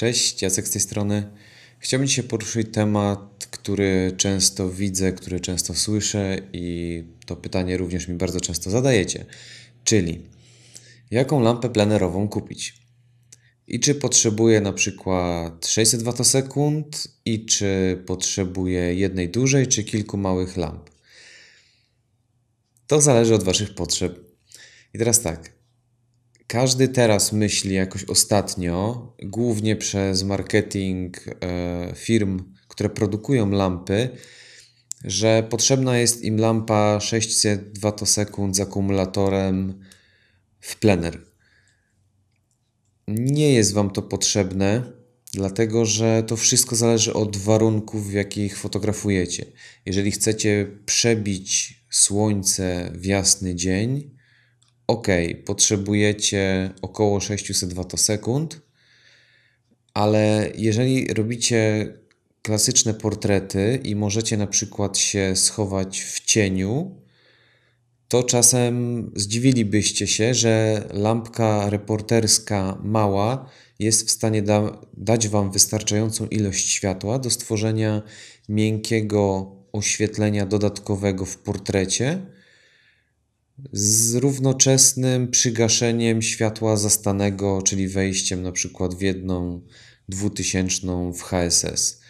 Cześć, Jacek z tej strony. Chciałbym dzisiaj poruszyć temat, który często widzę, który często słyszę i to pytanie również mi bardzo często zadajecie. Czyli jaką lampę plenerową kupić? I czy potrzebuję na przykład 600 Wh i czy potrzebuję jednej dużej czy kilku małych lamp? To zależy od Waszych potrzeb. I teraz tak, każdy teraz myśli jakoś ostatnio, głównie przez marketing e, firm, które produkują lampy, że potrzebna jest im lampa 600 Wh z akumulatorem w plener. Nie jest Wam to potrzebne, dlatego że to wszystko zależy od warunków, w jakich fotografujecie. Jeżeli chcecie przebić słońce w jasny dzień, ok, potrzebujecie około 600 Wh, ale jeżeli robicie klasyczne portrety i możecie na przykład się schować w cieniu, to czasem zdziwilibyście się, że lampka reporterska mała jest w stanie da dać Wam wystarczającą ilość światła do stworzenia miękkiego oświetlenia dodatkowego w portrecie z równoczesnym przygaszeniem światła zastanego, czyli wejściem na przykład w jedną dwutysięczną w HSS.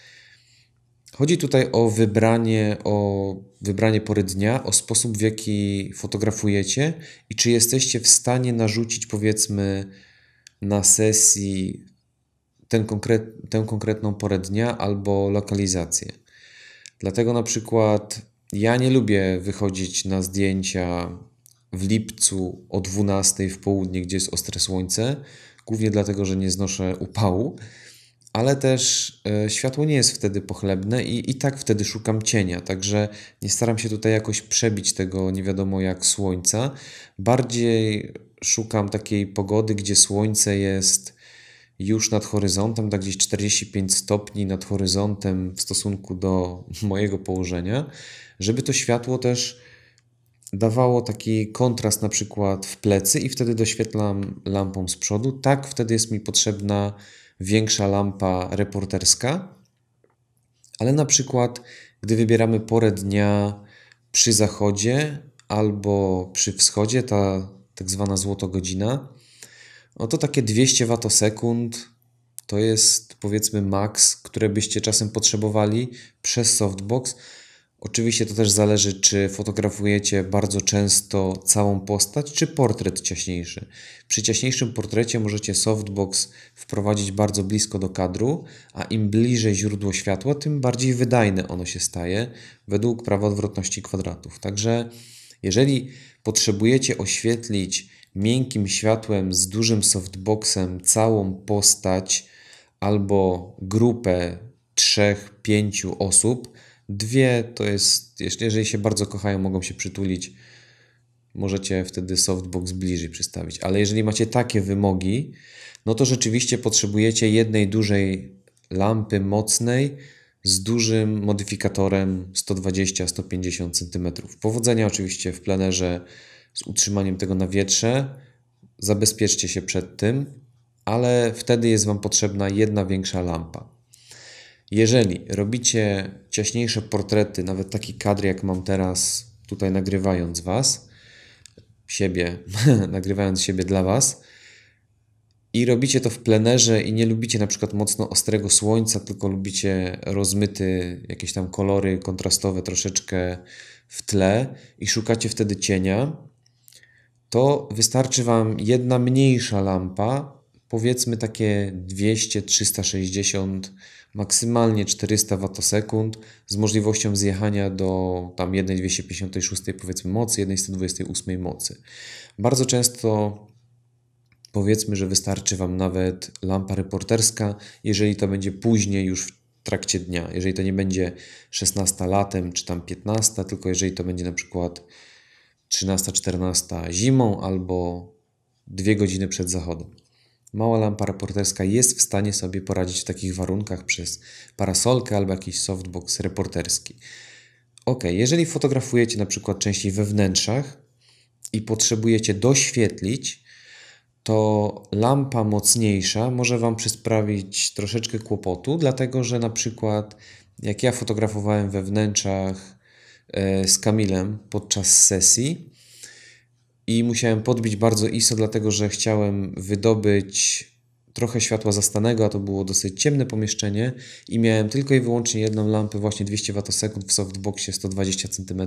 Chodzi tutaj o wybranie, o wybranie pory dnia, o sposób w jaki fotografujecie i czy jesteście w stanie narzucić powiedzmy na sesji ten konkret, tę konkretną porę dnia albo lokalizację. Dlatego na przykład ja nie lubię wychodzić na zdjęcia w lipcu o 12 w południe, gdzie jest ostre słońce, głównie dlatego, że nie znoszę upału, ale też e, światło nie jest wtedy pochlebne i, i tak wtedy szukam cienia, także nie staram się tutaj jakoś przebić tego nie wiadomo jak słońca. Bardziej szukam takiej pogody, gdzie słońce jest już nad horyzontem, tak gdzieś 45 stopni nad horyzontem w stosunku do mojego położenia, żeby to światło też dawało taki kontrast na przykład w plecy i wtedy doświetlam lampą z przodu. Tak, wtedy jest mi potrzebna większa lampa reporterska, ale na przykład gdy wybieramy porę dnia przy zachodzie albo przy wschodzie, ta tak zwana złotogodzina, no to takie 200 watosekund to jest powiedzmy maks, które byście czasem potrzebowali przez softbox, Oczywiście to też zależy, czy fotografujecie bardzo często całą postać, czy portret ciaśniejszy. Przy ciaśniejszym portrecie możecie softbox wprowadzić bardzo blisko do kadru, a im bliżej źródło światła, tym bardziej wydajne ono się staje według prawa odwrotności kwadratów. Także jeżeli potrzebujecie oświetlić miękkim światłem z dużym softboxem całą postać albo grupę 3-5 osób, Dwie to jest, jeżeli się bardzo kochają, mogą się przytulić. Możecie wtedy softbox bliżej przystawić. Ale jeżeli macie takie wymogi, no to rzeczywiście potrzebujecie jednej dużej lampy mocnej z dużym modyfikatorem 120-150 cm. Powodzenia oczywiście w plenerze z utrzymaniem tego na wietrze. Zabezpieczcie się przed tym, ale wtedy jest Wam potrzebna jedna większa lampa. Jeżeli robicie ciaśniejsze portrety, nawet taki kadr jak mam teraz tutaj nagrywając Was, siebie, nagrywając siebie dla Was, i robicie to w plenerze i nie lubicie na przykład mocno ostrego słońca, tylko lubicie rozmyty jakieś tam kolory kontrastowe troszeczkę w tle i szukacie wtedy cienia, to wystarczy Wam jedna mniejsza lampa, powiedzmy takie 200, 360, maksymalnie 400 Wh z możliwością zjechania do tam 1,256 powiedzmy mocy, 1,128 mocy. Bardzo często powiedzmy, że wystarczy Wam nawet lampa reporterska, jeżeli to będzie później już w trakcie dnia, jeżeli to nie będzie 16 latem czy tam 15, tylko jeżeli to będzie na przykład 13-14 zimą albo dwie godziny przed zachodem. Mała lampa reporterska jest w stanie sobie poradzić w takich warunkach przez parasolkę albo jakiś softbox reporterski. Ok, jeżeli fotografujecie na przykład częściej we wnętrzach i potrzebujecie doświetlić, to lampa mocniejsza może Wam przysprawić troszeczkę kłopotu, dlatego że na przykład jak ja fotografowałem we wnętrzach e, z Kamilem podczas sesji i musiałem podbić bardzo ISO, dlatego że chciałem wydobyć trochę światła zastanego, a to było dosyć ciemne pomieszczenie i miałem tylko i wyłącznie jedną lampę, właśnie 200 Ws w softboxie 120 cm,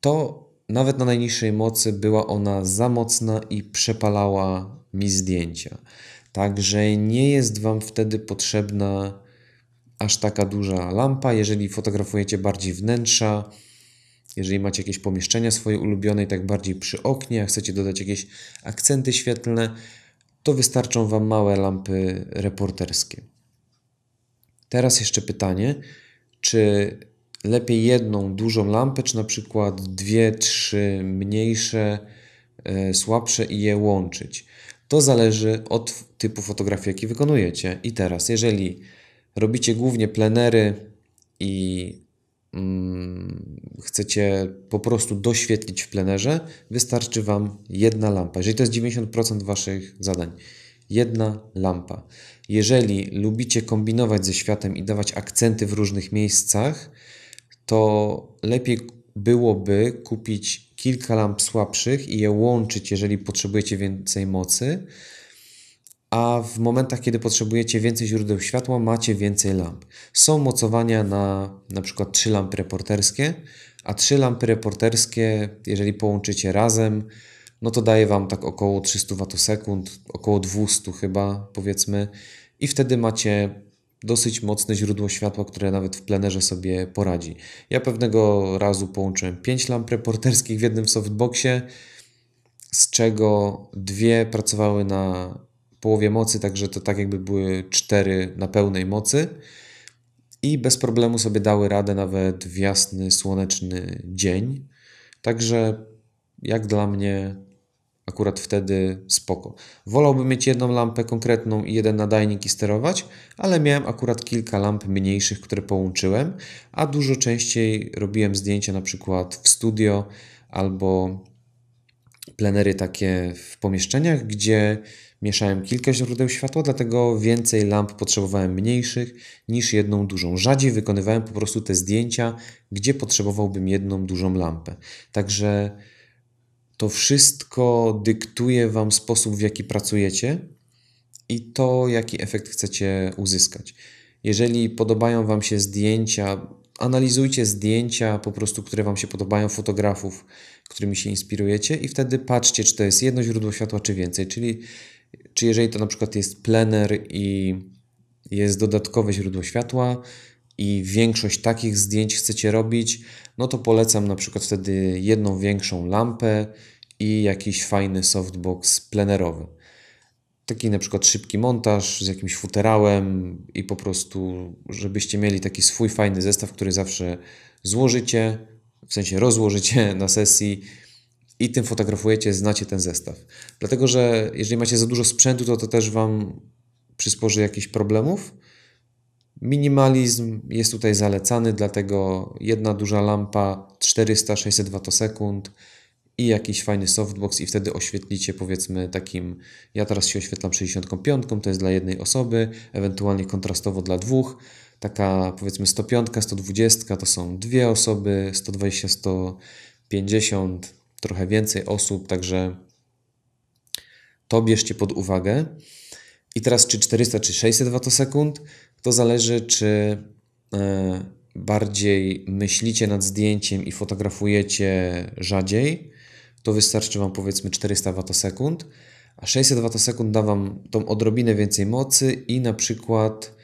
to nawet na najniższej mocy była ona za mocna i przepalała mi zdjęcia. Także nie jest Wam wtedy potrzebna aż taka duża lampa. Jeżeli fotografujecie bardziej wnętrza, jeżeli macie jakieś pomieszczenia swoje ulubione i tak bardziej przy oknie, a chcecie dodać jakieś akcenty świetlne, to wystarczą Wam małe lampy reporterskie. Teraz jeszcze pytanie, czy lepiej jedną dużą lampę, czy na przykład dwie, trzy mniejsze, e, słabsze i je łączyć. To zależy od typu fotografii, jaki wykonujecie. I teraz, jeżeli robicie głównie plenery i chcecie po prostu doświetlić w plenerze, wystarczy Wam jedna lampa. Jeżeli to jest 90% Waszych zadań, jedna lampa. Jeżeli lubicie kombinować ze światem i dawać akcenty w różnych miejscach, to lepiej byłoby kupić kilka lamp słabszych i je łączyć, jeżeli potrzebujecie więcej mocy, a w momentach, kiedy potrzebujecie więcej źródeł światła, macie więcej lamp. Są mocowania na na przykład 3 lampy reporterskie, a 3 lampy reporterskie, jeżeli połączycie razem, no to daje Wam tak około 300 Ws, około 200 chyba powiedzmy i wtedy macie dosyć mocne źródło światła, które nawet w plenerze sobie poradzi. Ja pewnego razu połączyłem 5 lamp reporterskich w jednym softboxie, z czego dwie pracowały na połowie mocy, także to tak jakby były cztery na pełnej mocy i bez problemu sobie dały radę nawet w jasny, słoneczny dzień. Także jak dla mnie akurat wtedy spoko. Wolałbym mieć jedną lampę konkretną i jeden nadajnik i sterować, ale miałem akurat kilka lamp mniejszych, które połączyłem, a dużo częściej robiłem zdjęcia na przykład w studio albo plenery takie w pomieszczeniach, gdzie mieszałem kilka źródeł światła, dlatego więcej lamp potrzebowałem mniejszych niż jedną dużą. Rzadziej wykonywałem po prostu te zdjęcia, gdzie potrzebowałbym jedną dużą lampę. Także to wszystko dyktuje Wam sposób, w jaki pracujecie i to, jaki efekt chcecie uzyskać. Jeżeli podobają Wam się zdjęcia, analizujcie zdjęcia po prostu, które Wam się podobają, fotografów, którymi się inspirujecie i wtedy patrzcie, czy to jest jedno źródło światła, czy więcej. Czyli czy jeżeli to na przykład jest plener i jest dodatkowe źródło światła i większość takich zdjęć chcecie robić, no to polecam na przykład wtedy jedną większą lampę i jakiś fajny softbox plenerowy. Taki na przykład szybki montaż z jakimś futerałem i po prostu, żebyście mieli taki swój fajny zestaw, który zawsze złożycie, w sensie rozłożycie na sesji i tym fotografujecie, znacie ten zestaw. Dlatego, że jeżeli macie za dużo sprzętu, to to też Wam przysporzy jakichś problemów. Minimalizm jest tutaj zalecany, dlatego jedna duża lampa 400-600 Ws i jakiś fajny softbox i wtedy oświetlicie powiedzmy takim, ja teraz się oświetlam 65, to jest dla jednej osoby, ewentualnie kontrastowo dla dwóch, taka powiedzmy 105, 120 to są dwie osoby, 120, 150 trochę więcej osób, także to bierzcie pod uwagę. I teraz czy 400 czy 600 Ws, to zależy czy e, bardziej myślicie nad zdjęciem i fotografujecie rzadziej, to wystarczy Wam powiedzmy 400 Ws, a 600 Ws da Wam tą odrobinę więcej mocy i na przykład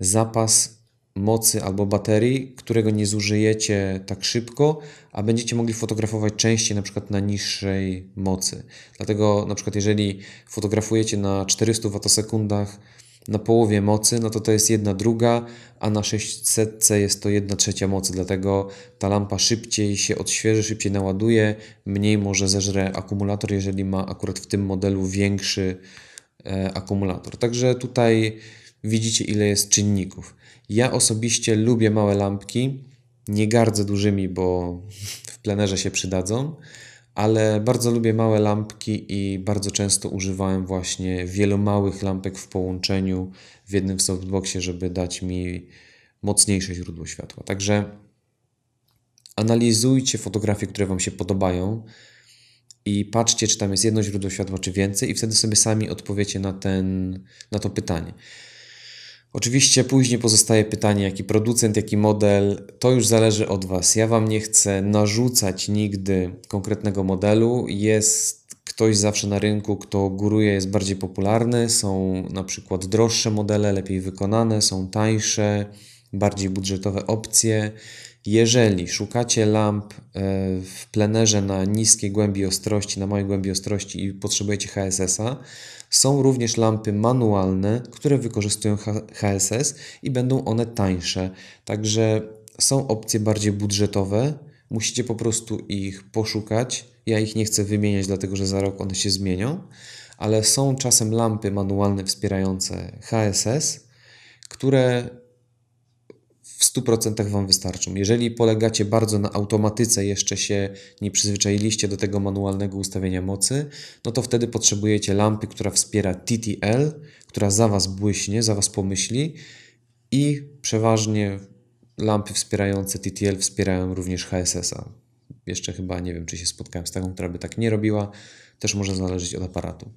zapas mocy albo baterii, którego nie zużyjecie tak szybko, a będziecie mogli fotografować częściej na przykład na niższej mocy. Dlatego na przykład jeżeli fotografujecie na 400 Wh na połowie mocy, no to to jest jedna druga, a na 600 jest to jedna trzecia mocy, dlatego ta lampa szybciej się odświeży, szybciej naładuje, mniej może zeżre akumulator, jeżeli ma akurat w tym modelu większy e, akumulator. Także tutaj widzicie ile jest czynników. Ja osobiście lubię małe lampki, nie gardzę dużymi, bo w plenerze się przydadzą, ale bardzo lubię małe lampki i bardzo często używałem właśnie wielu małych lampek w połączeniu w jednym softboxie, żeby dać mi mocniejsze źródło światła. Także analizujcie fotografie, które Wam się podobają i patrzcie, czy tam jest jedno źródło światła, czy więcej, i wtedy sobie sami odpowiecie na, ten, na to pytanie. Oczywiście później pozostaje pytanie, jaki producent, jaki model, to już zależy od Was. Ja Wam nie chcę narzucać nigdy konkretnego modelu. Jest ktoś zawsze na rynku, kto góruje, jest bardziej popularny. Są na przykład droższe modele, lepiej wykonane, są tańsze, bardziej budżetowe opcje. Jeżeli szukacie lamp e, w plenerze na niskiej głębi ostrości, na małej głębi ostrości i potrzebujecie HSS-a, są również lampy manualne, które wykorzystują HSS i będą one tańsze. Także są opcje bardziej budżetowe. Musicie po prostu ich poszukać. Ja ich nie chcę wymieniać, dlatego że za rok one się zmienią, ale są czasem lampy manualne wspierające HSS, które w 100% Wam wystarczą. Jeżeli polegacie bardzo na automatyce, jeszcze się nie przyzwyczailiście do tego manualnego ustawienia mocy, no to wtedy potrzebujecie lampy, która wspiera TTL, która za Was błyśnie, za Was pomyśli i przeważnie lampy wspierające TTL wspierają również HSS-a. Jeszcze chyba nie wiem, czy się spotkałem z taką, która by tak nie robiła. Też może zależeć od aparatu.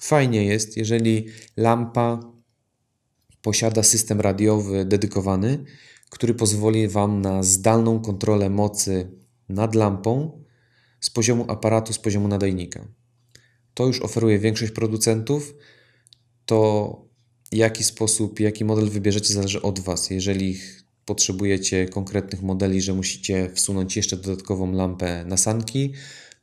Fajnie jest, jeżeli lampa posiada system radiowy dedykowany, który pozwoli Wam na zdalną kontrolę mocy nad lampą z poziomu aparatu, z poziomu nadajnika. To już oferuje większość producentów. To jaki sposób, jaki model wybierzecie zależy od Was. Jeżeli potrzebujecie konkretnych modeli, że musicie wsunąć jeszcze dodatkową lampę na sanki,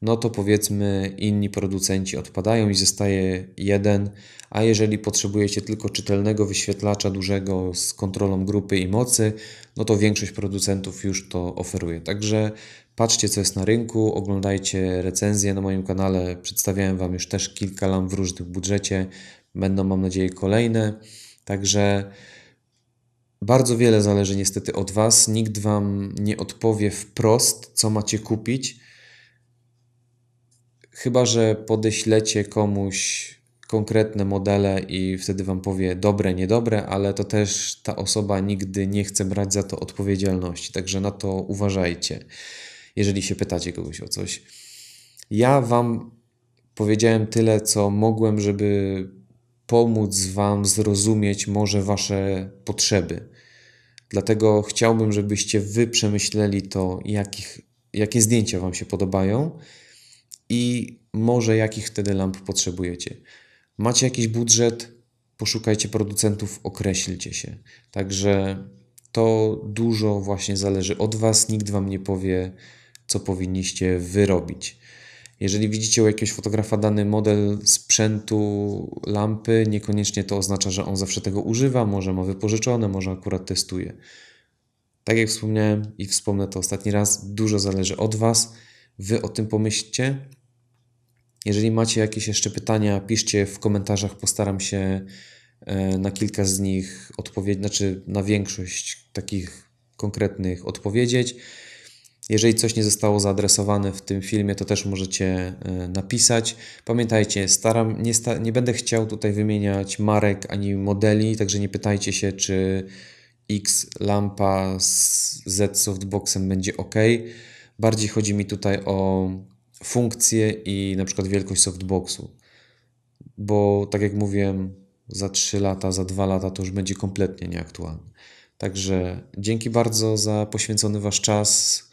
no to powiedzmy inni producenci odpadają i zostaje jeden, a jeżeli potrzebujecie tylko czytelnego wyświetlacza dużego z kontrolą grupy i mocy, no to większość producentów już to oferuje. Także patrzcie co jest na rynku, oglądajcie recenzje na moim kanale, przedstawiałem Wam już też kilka lamp w różnym budżecie, będą mam nadzieję kolejne, także bardzo wiele zależy niestety od Was, nikt Wam nie odpowie wprost, co macie kupić, Chyba, że podeślecie komuś konkretne modele i wtedy Wam powie dobre, niedobre, ale to też ta osoba nigdy nie chce brać za to odpowiedzialności. Także na to uważajcie, jeżeli się pytacie kogoś o coś. Ja Wam powiedziałem tyle, co mogłem, żeby pomóc Wam zrozumieć może Wasze potrzeby. Dlatego chciałbym, żebyście Wy przemyśleli to, jakich, jakie zdjęcia Wam się podobają i może jakich wtedy lamp potrzebujecie. Macie jakiś budżet, poszukajcie producentów, określcie się. Także to dużo właśnie zależy od Was, nikt Wam nie powie, co powinniście wyrobić. Jeżeli widzicie u jakiegoś fotografa dany model sprzętu lampy, niekoniecznie to oznacza, że on zawsze tego używa, może ma wypożyczone, może akurat testuje. Tak jak wspomniałem i wspomnę to ostatni raz, dużo zależy od Was. Wy o tym pomyślcie, jeżeli macie jakieś jeszcze pytania, piszcie w komentarzach, postaram się e, na kilka z nich odpowiedzieć, znaczy na większość takich konkretnych odpowiedzieć. Jeżeli coś nie zostało zaadresowane w tym filmie, to też możecie e, napisać. Pamiętajcie, staram, nie, sta, nie będę chciał tutaj wymieniać marek ani modeli, także nie pytajcie się, czy X lampa z Z softboxem będzie ok. Bardziej chodzi mi tutaj o funkcje i na przykład wielkość softboxu. Bo tak jak mówiłem, za 3 lata, za 2 lata to już będzie kompletnie nieaktualne. Także dzięki bardzo za poświęcony Wasz czas.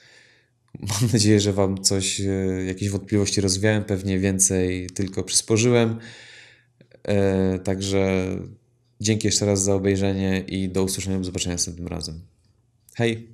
Mam nadzieję, że Wam coś, e, jakieś wątpliwości rozwiałem, pewnie więcej tylko przysporzyłem. E, także dzięki jeszcze raz za obejrzenie i do usłyszenia, do zobaczenia następnym razem. Hej!